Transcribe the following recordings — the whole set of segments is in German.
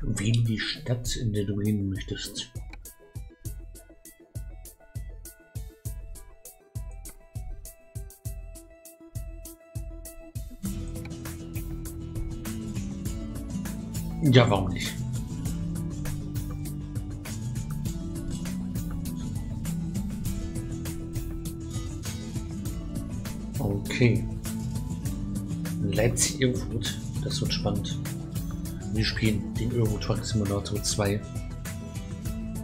Wähle die Stadt, in der du hin möchtest. Ja, warum nicht? Okay. Leipzig Erfurt. Das wird spannend. Wir spielen den Euro Truck Simulator 2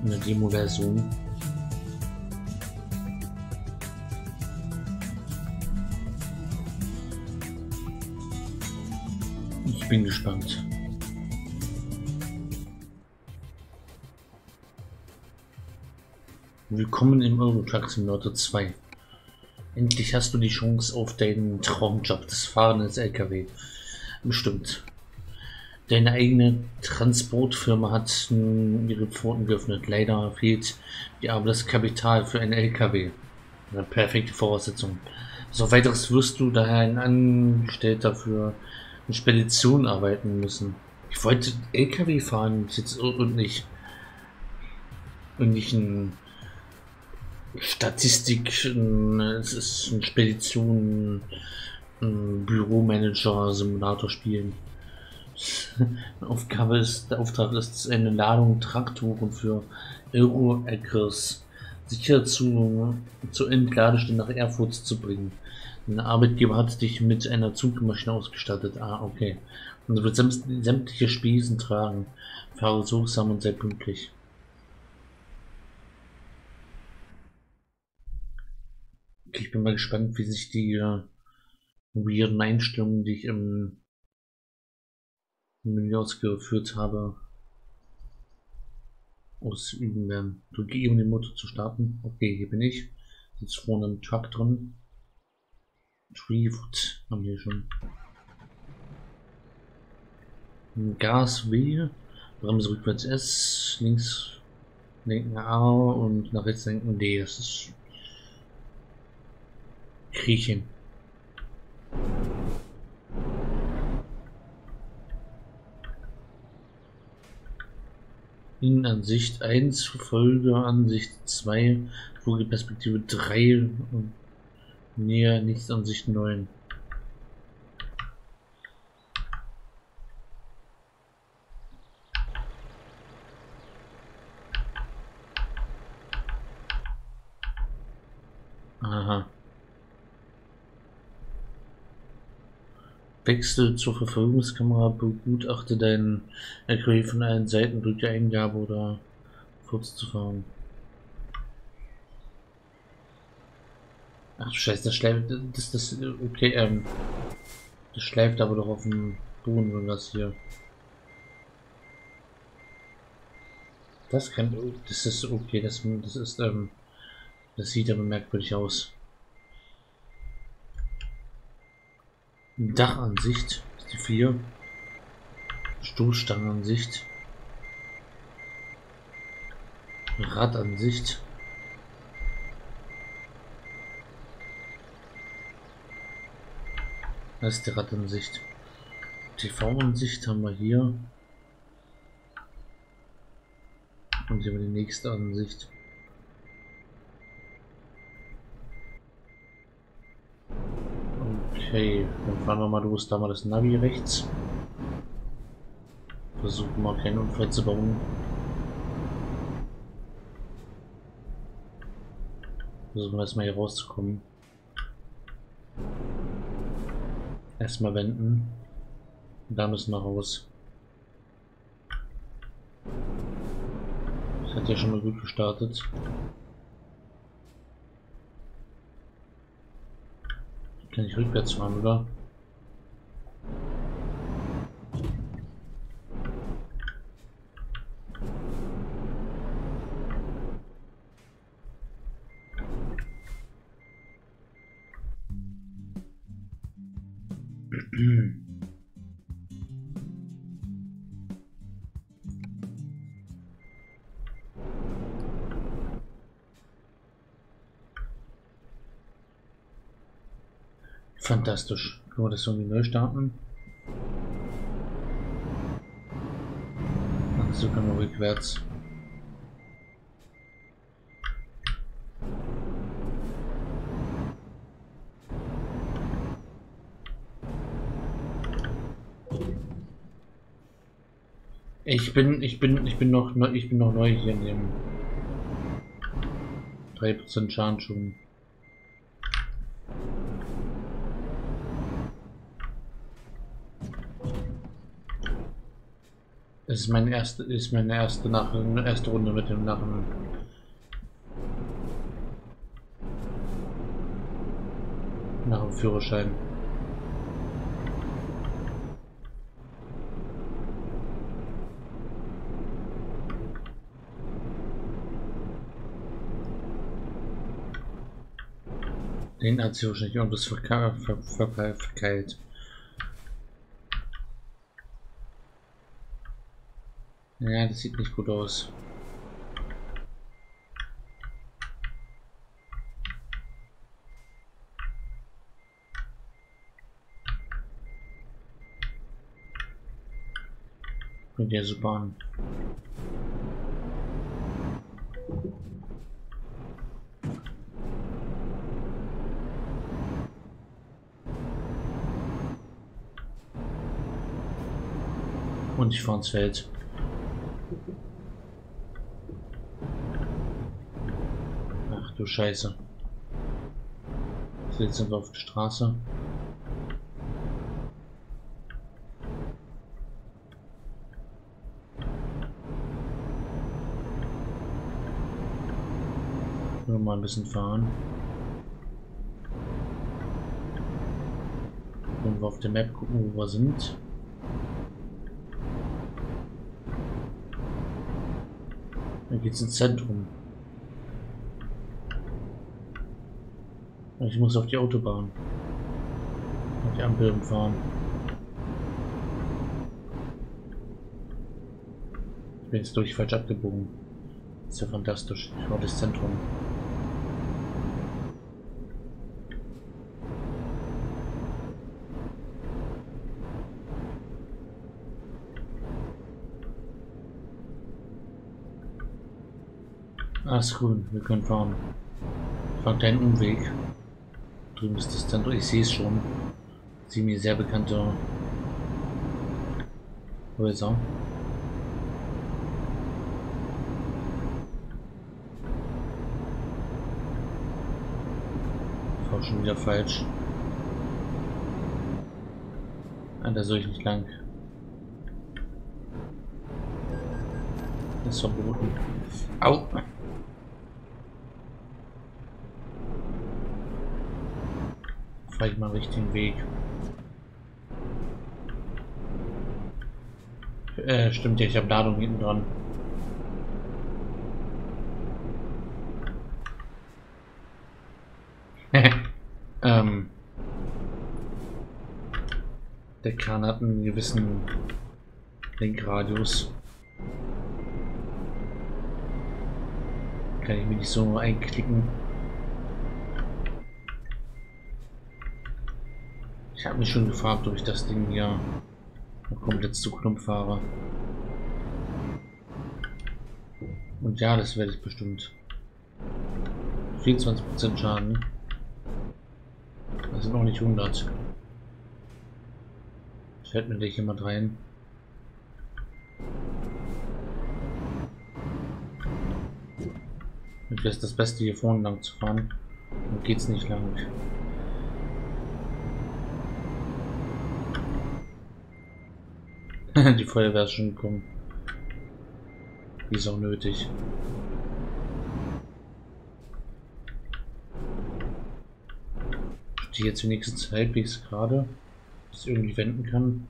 in der Demo-Version. Ich bin gespannt. Willkommen im Euro Truck Simulator 2. Endlich hast du die Chance auf deinen Traumjob, das Fahren als LKW. Bestimmt. Deine eigene Transportfirma hat ihre Pforten geöffnet. Leider fehlt dir aber das Kapital für einen LKW. Eine perfekte Voraussetzung. So weiteres wirst du daher ein Angestellter für eine Spedition arbeiten müssen. Ich wollte LKW fahren jetzt und nicht und nicht ein Statistik, es ist eine Spedition, ein Büromanager, Simulator spielen. Aufgabe ist, der Auftrag ist, eine Ladung Traktoren für Euro-Acres sicher zu, zur Entladestelle nach Erfurt zu bringen. Ein Arbeitgeber hat dich mit einer Zugmaschine ausgestattet. Ah, okay. Und du wird sämtliche Spesen tragen. Fahre sorgsam und sei pünktlich. Ich bin mal gespannt, wie sich die äh, weirden Einstellungen, die ich im, ausgeführt habe, ausüben werden. Drücke E, um den Motor zu starten. Okay, hier bin ich. Sitzt vorne im Truck drin. Treefoot haben wir schon. Gas W, Bremse rückwärts S, links lenken A und nach rechts lenken D. Das ist kriechen Innenansicht 1, Folgeansicht 2, Vogelperspektive 3 und näher Nichtsansicht 9. Aha. Wechsel zur Verfolgungskamera, begutachte deinen LKW von allen Seiten, drücke Eingabe oder kurz zu fahren. Ach scheiße, das schleift, das, das, okay, ähm, das schleift aber doch auf dem Boden, wenn das hier. Das kann, das ist okay, das, das ist, ähm, das sieht aber merkwürdig aus. Dachansicht ist die 4. Stoßstangenansicht. Radansicht. Das ist die Radansicht. TV-Ansicht haben wir hier. Und hier haben wir die nächste Ansicht. Okay, dann fahren wir mal los. Da mal das Navi rechts. Versuchen mal keinen Unfall zu bauen. Versuchen wir erstmal hier rauszukommen. Erstmal wenden. Da müssen wir raus. Das hat ja schon mal gut gestartet. Kann ich rückwärts fahren, oder? Fantastisch. Können wir das irgendwie neu starten? So können wir rückwärts. Ich bin, ich bin, ich bin noch, ich bin noch neu hier in dem 3% Schaden schon. Es ist meine erste, ist meine erste nach erste Runde mit dem Narren. Nach dem Führerschein. Den hat sie wahrscheinlich irgendwas verkeilt. Ver ver ver Ja, das sieht nicht gut aus. Mit der super. Und ich fahre ins Feld. Ach du Scheiße. Jetzt sind wir auf der Straße. Nur mal ein bisschen fahren. Wenn wir auf der Map gucken, wo wir sind. Dann geht's ins Zentrum. Ich muss auf die Autobahn. Auf die Ampel umfahren. Ich bin jetzt durch falsch abgebogen. ist ja fantastisch. Ich war das Zentrum. Alles grün, wir können fahren. Fahrt einen Umweg. Drüben ist das Zentrum, ich sehe es schon. Sie mir sehr bekannte Häuser. War schon wieder falsch. Ah, da soll ich nicht lang. Das ist verboten. Au! Fahre ich mal richtigen Weg. Äh, stimmt ja, ich habe Ladung hinten dran. ähm, der Kran hat einen gewissen Lenkradius. Kann ich mir nicht so einklicken. Ich habe mich schon gefragt, ob ich das Ding hier komplett zu Klump fahre. Und ja, das werde ich bestimmt. 24% Schaden. Das sind noch nicht 100. Das fällt mir gleich jemand rein. Und wäre das Beste hier vorne lang zu fahren. Dann geht's nicht lang. Die Feuerwehr ist schon gekommen. Wie ist auch nötig. Die jetzt wenigstens halbwegs gerade, dass irgendwie wenden kann.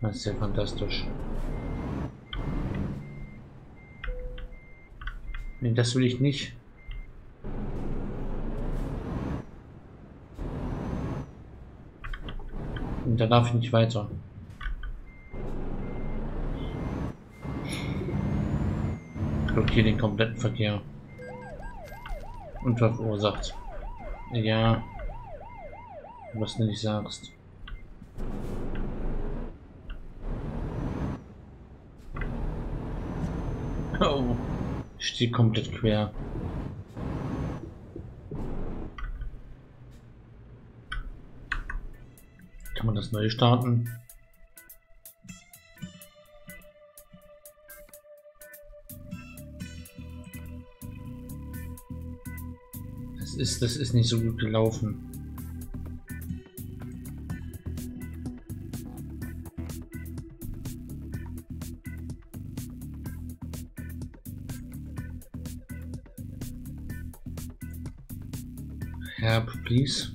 Das ist ja fantastisch. Das will ich nicht. Und da darf ich nicht weiter. Blockiere den kompletten Verkehr. Und verursacht. Ja. Was du nicht sagst. Oh. Ich stehe komplett quer. Kann man das neu starten? Das ist, das ist nicht so gut gelaufen. Please.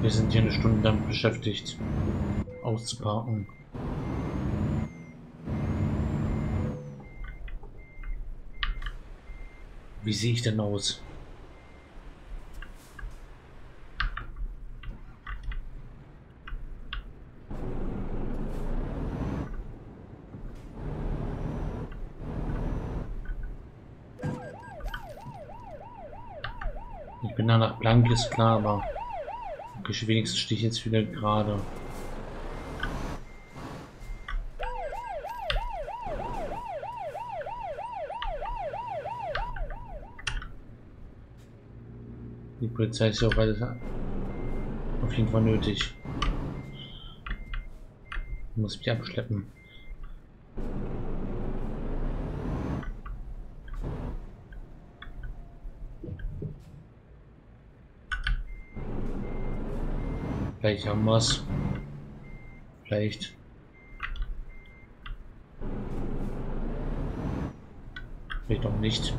Wir sind hier eine Stunde damit beschäftigt, auszuparken. Wie sehe ich denn aus? Ich blank, ist klar, aber okay, wenigstens stehe ich jetzt wieder gerade. Die Polizei ist ja auch alles auf jeden Fall nötig. Ich muss mich abschleppen. Vielleicht haben wir es. Vielleicht. Vielleicht auch nicht.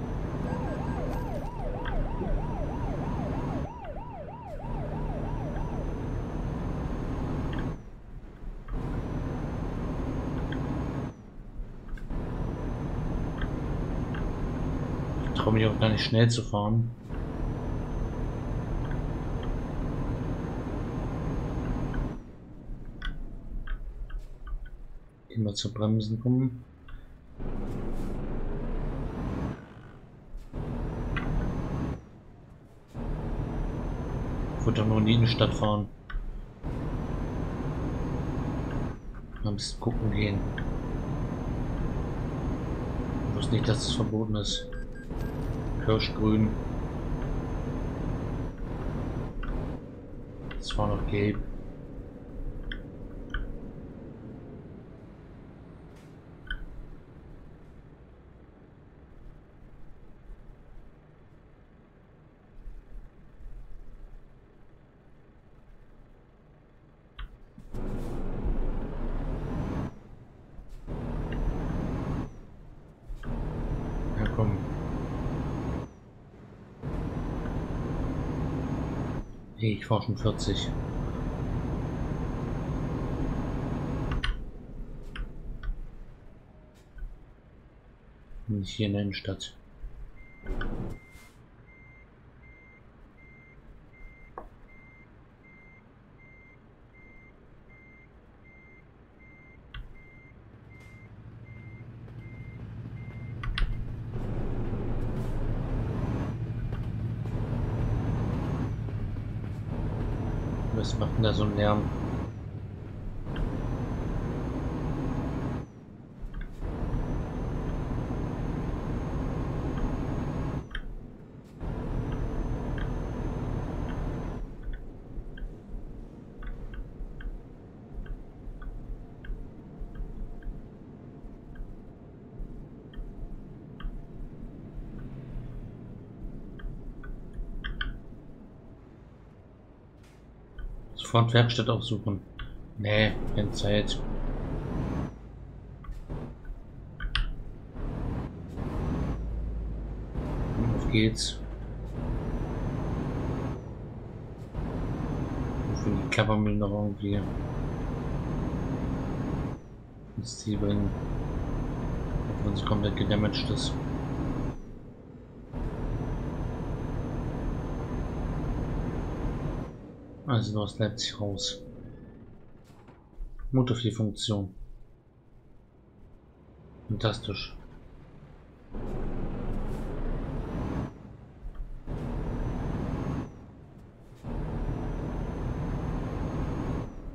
Ich traue mich auch gar nicht schnell zu fahren. Immer zu bremsen kommen. Ich wollte doch nur in die Innenstadt fahren. Mal ein bisschen gucken gehen. Ich wusste nicht, dass es verboten ist. Kirschgrün. Es war noch gelb. Ja, komm. War schon 40. Nicht hier in der Innenstadt. Was macht denn da so ein Lärm? Sofort Werkstatt aufsuchen. Nee, keine Zeit. Auf geht's. Für die Klappermüll noch irgendwie ins Ziel bringen. wenn sie komplett gedamaged ist. Also hast Leipzig raus. Motorvieh-Funktion. Fantastisch.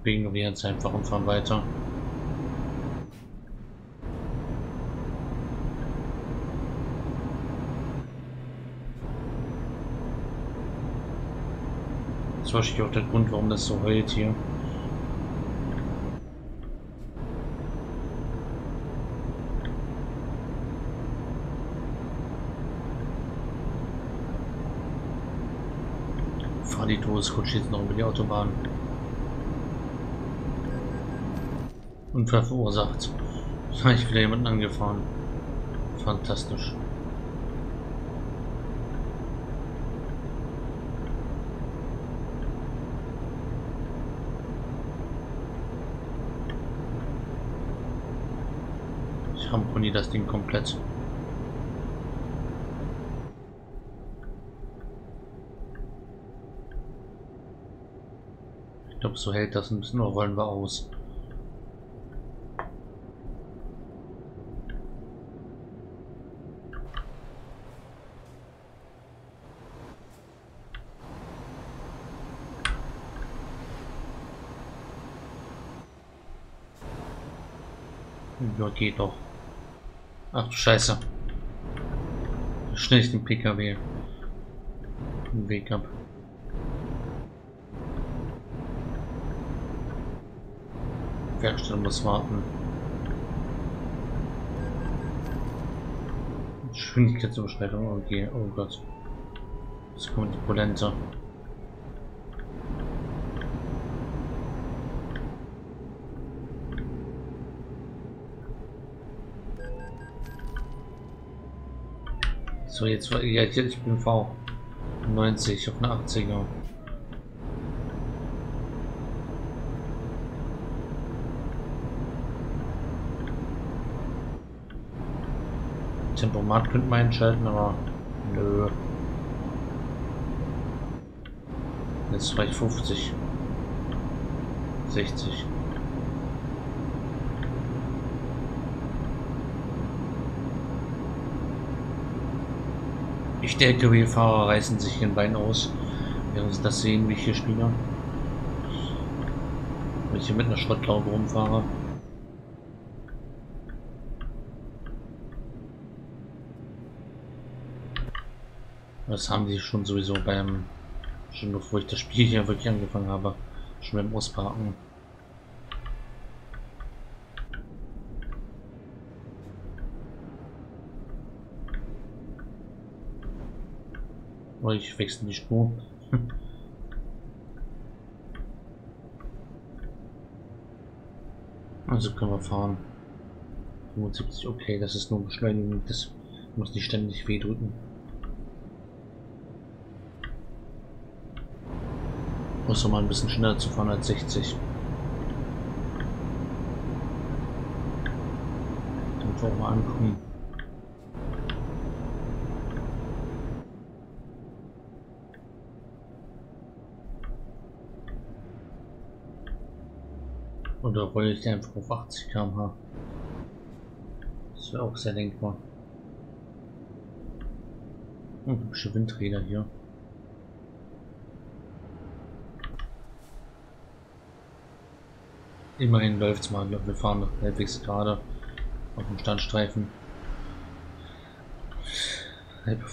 Wir jetzt einfach und fahren weiter. Wahrscheinlich auch der Grund, warum das so heult hier. Fahr die Todeskutsche jetzt noch über die Autobahn. Unfall verursacht. Habe ich wieder jemanden angefahren. Fantastisch. Ramponiere das Ding komplett. Ich glaube, so hält das ein bisschen, oder wollen wir aus? Ja, geht doch. Ach du Scheiße. Schnell ich den PKW. Den Weg ab. Werkstatt muss warten. Geschwindigkeitsüberschreitung, okay, oh Gott. Das kommt die Polente. So, jetzt ja, ich bin V 90 auf eine 80er. Tempomat könnte man einschalten, aber nö. Jetzt reicht 50. 60. Ich denke, wir Fahrer reißen sich den Bein aus, während das sehen, wie ich hier spiele. Wenn ich hier mit einer Schrottlaube rumfahre. Das haben sie schon sowieso beim, schon bevor ich das Spiel hier wirklich angefangen habe, schon beim Ausparken. Oder ich wechsle die Spur. also können wir fahren. 75, okay, das ist nur Beschleunigung, das muss nicht ständig weh drücken. Muss mal ein bisschen schneller zu fahren als 60. Dann wir auch mal angucken. Oder rolle ich einfach auf 80 km/h? Das wäre auch sehr denkbar. Und oh, hübsche Windräder hier. Immerhin läuft es mal. Wir fahren noch halbwegs gerade auf dem Standstreifen. Halb,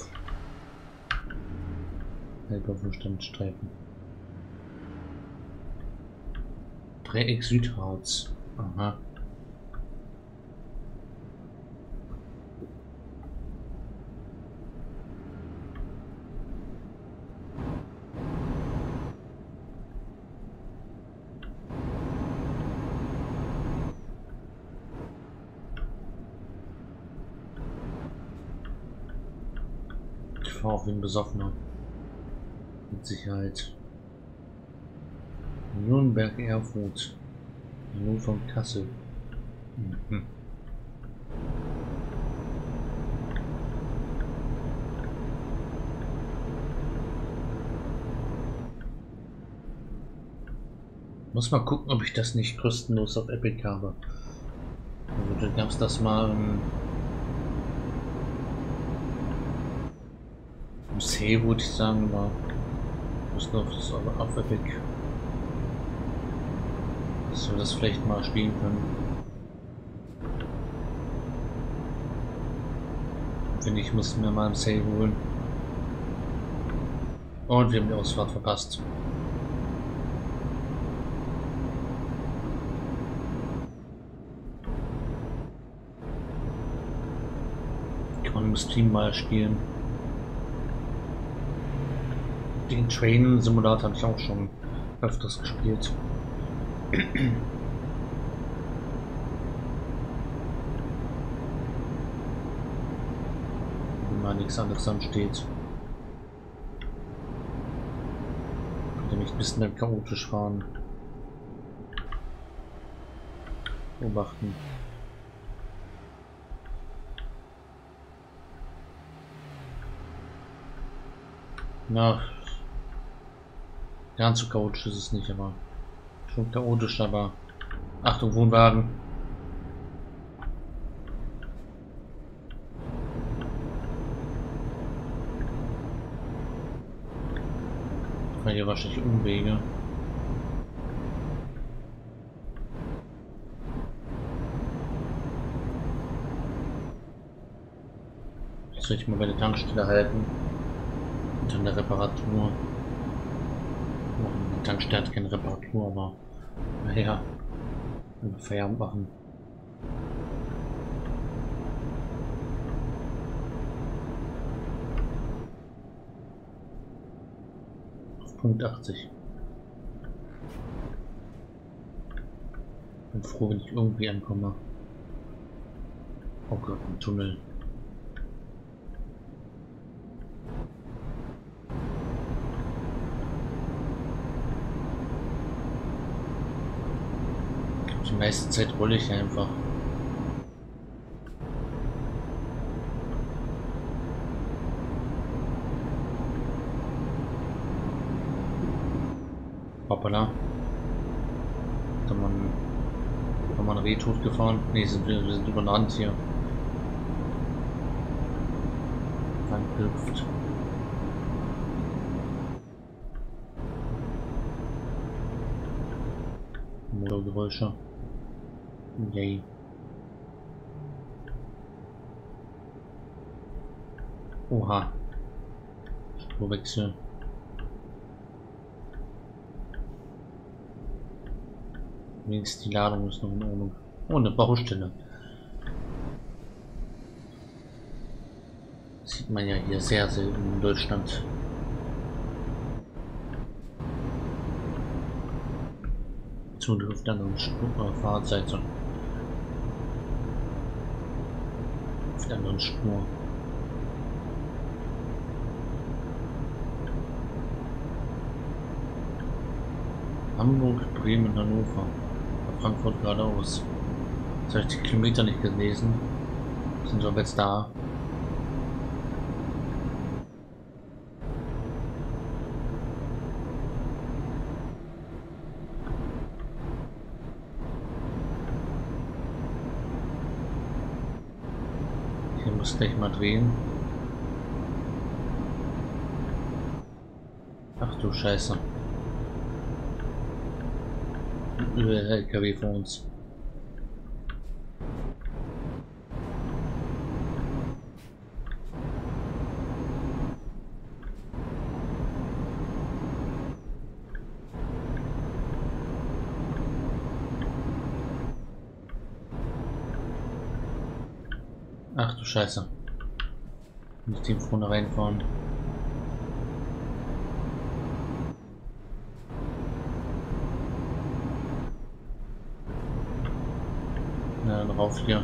halb auf dem Standstreifen. Dreieck Südharz. Aha. Ich fahre auch wie Besoffener. Mit Sicherheit. Nürnberg Erfurt. Nur von Kassel. Mhm. Muss mal gucken, ob ich das nicht kostenlos auf Epic habe. Also, dann gab es das mal im, im C, würde ich sagen, war. Das noch auf Epic. Dass wir das vielleicht mal spielen können. Finde ich, muss mir mal im Sale holen. Und wir haben die Ausfahrt verpasst. im Stream mal spielen. Den Train Simulator habe ich auch schon öfters gespielt. Wenn mal nichts anderes ansteht. Könnte mich ein bisschen chaotisch fahren. Beobachten. Na, ganz so chaotisch ist es nicht, aber schon chaotisch, aber Achtung, Wohnwagen. Weil hier wahrscheinlich Umwege. Jetzt soll ich mal bei der Tankstelle halten und eine Reparatur. Tankstelle hat keine Reparatur, aber naja, Feierabend machen. Auf Punkt 80. Bin froh, wenn ich irgendwie ankomme. Oh Gott, ein Tunnel. Meiste Zeit rolle ich einfach. Hoppala. Da man, wir ein Reh tot gefahren? Ne, sind wir, sind über Land hier. Angehüpft. Motorgeräusche. Yay. Oha. Spurwechsel. Wenigstens die Ladung ist noch in Ordnung. Oh, eine Baustelle. sieht man ja hier sehr selten in Deutschland. Zugriff dann und Fahrzeiten. Auf der anderen Spur. Hamburg, Bremen, Hannover. Frankfurt geradeaus. Jetzt habe ich die Kilometer nicht gelesen. Sind wir jetzt da? muss gleich mal drehen. Ach du Scheiße. Über LKW vor uns. Ach du Scheiße. Die vorne reinfahren. Na, dann rauf hier.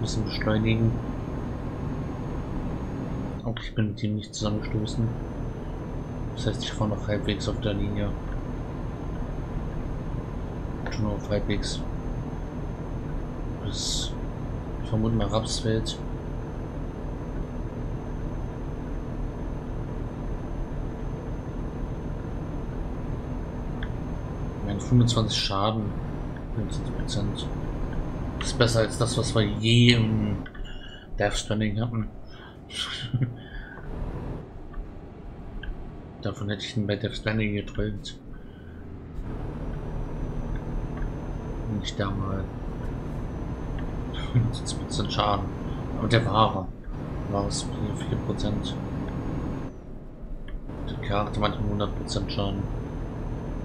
Bisschen beschleunigen. Auch ich bin mit ihm nicht zusammengestoßen. Das heißt, ich fahre noch halbwegs auf der Linie schon auf halbwegs ist. Ich vermute mal Rapsfeld. Mein 25 Schaden. 15%. Ist besser als das, was wir je im Death Stranding hatten. Davon hätte ich ihn bei Death Stranding geträumt. Nicht da mal. 25% Schaden. Aber der Wahre war es 4%. Die Karte manchmal 100% Schaden.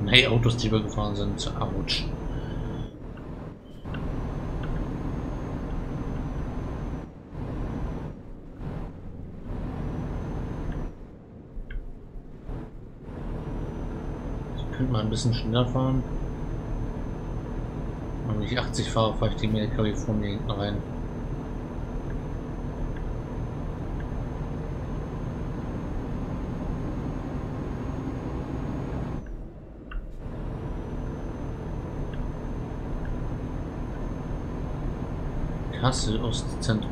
Nee, Autos, die wir gefahren sind. Autsch. könnte mal ein bisschen schneller fahren. Wenn ich 80 fahre, fahre ich die LKW vor mir hinten rein. Kassel Ostzentrum.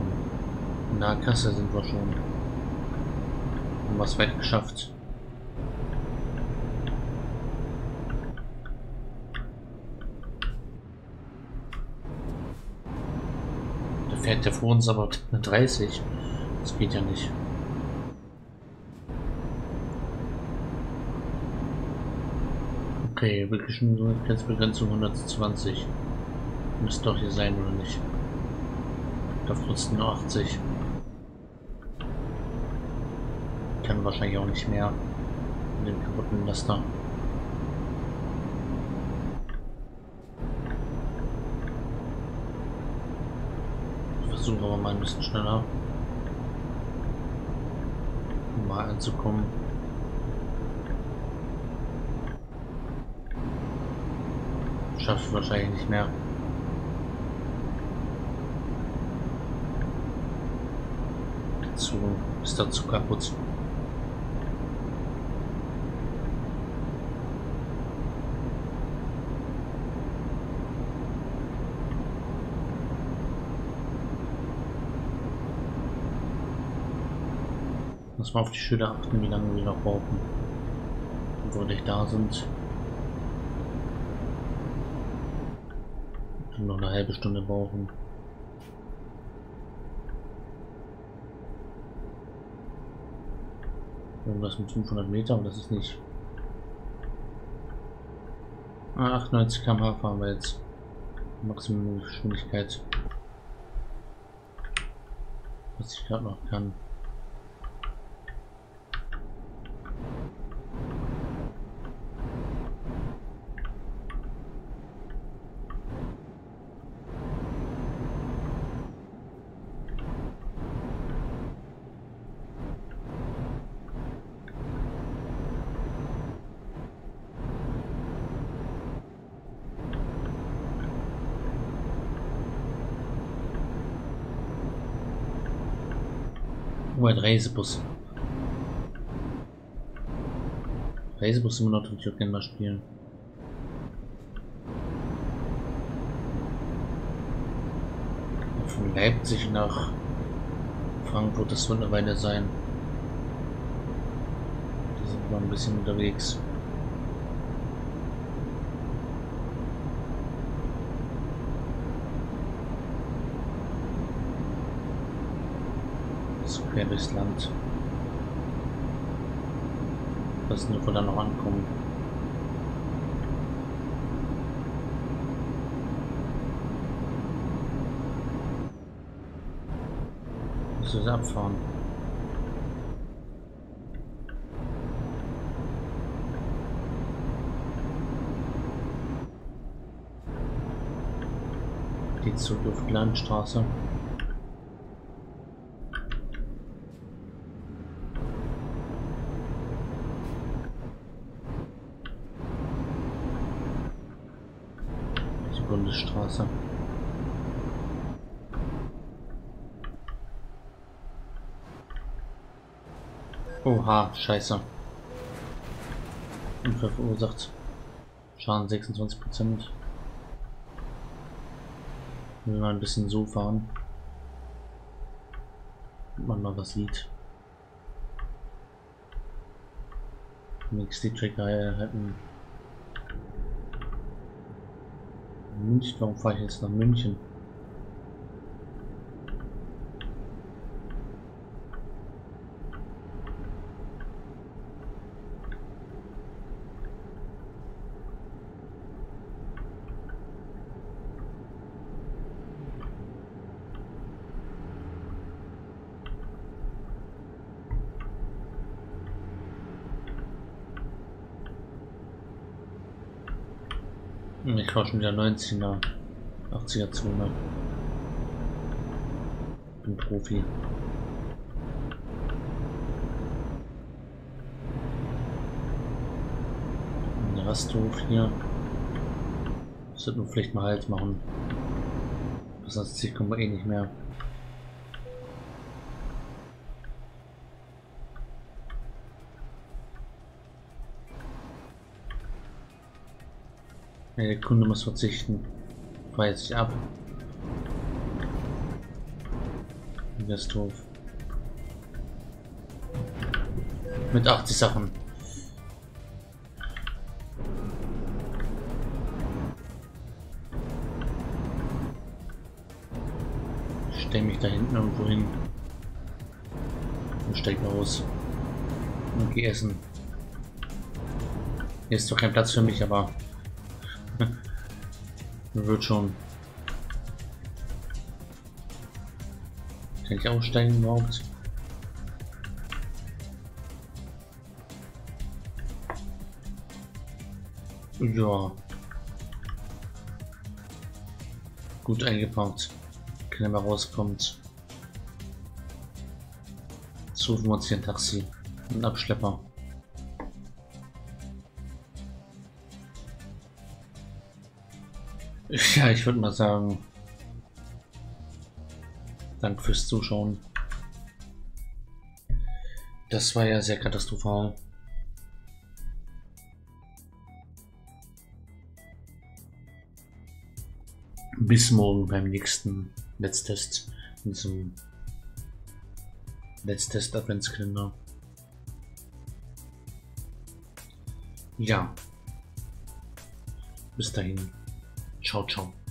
Na, Kassel sind wir schon. Haben was weit geschafft. Der vor uns aber 30. Das geht ja nicht. Okay, Geschwindigkeitsbegrenzung 120. Müsste doch hier sein, oder nicht? Da trotzdem nur 80. Kann wahrscheinlich auch nicht mehr. In dem kaputten Laster. Ich versuche aber mal ein bisschen schneller. Um mal anzukommen. Schaffe ich wahrscheinlich nicht mehr. zu ist dazu kaputt. Muss mal auf die Schilder achten, wie lange wir noch brauchen. Wo wir da sind. Wir noch eine halbe Stunde brauchen. Irgendwas mit 500 Meter, aber das ist nicht. Ah, 98 km/h fahren wir jetzt. Maximum Geschwindigkeit. Was ich gerade noch kann. Oh, ein Reisebus. Reisebus noch würde ich auch gerne mal spielen. Von Leipzig nach Frankfurt, das wird eine Weile sein. Da sind wir ein bisschen unterwegs. Quer durchs Land. Das nur, wo dann noch ankommen. Muss es abfahren. Die Zugluftlandstraße. Bundesstraße. Oha, scheiße. Unfall verursacht. Schaden 26 Prozent. Wenn wir ein bisschen so fahren. Man mal was sieht. Nächste Trigger hätten München, warum fahre ich fahre schon wieder 90er, 80er Zone. Bin Profi. Ein Rasthof hier. Sollten wir vielleicht mal Halt machen. Sonst kommen wir eh nicht mehr. Der Kunde muss verzichten. Feiert sich ab. Das ist doof. Mit 80 Sachen. Stell mich da hinten irgendwo hin. Und steig aus. Und geh essen. Hier ist zwar kein Platz für mich, aber wird schon. Kann ich aussteigen überhaupt? Ja. Gut eingepackt. Mehr rauskommt. Rufen wir uns hier ein Taxi. Ein Abschlepper. Ja, ich würde mal sagen, danke fürs Zuschauen. Das war ja sehr katastrophal. Bis morgen beim nächsten Netztest in diesem Netztest Adventskalender. Ja. Bis dahin. 超超。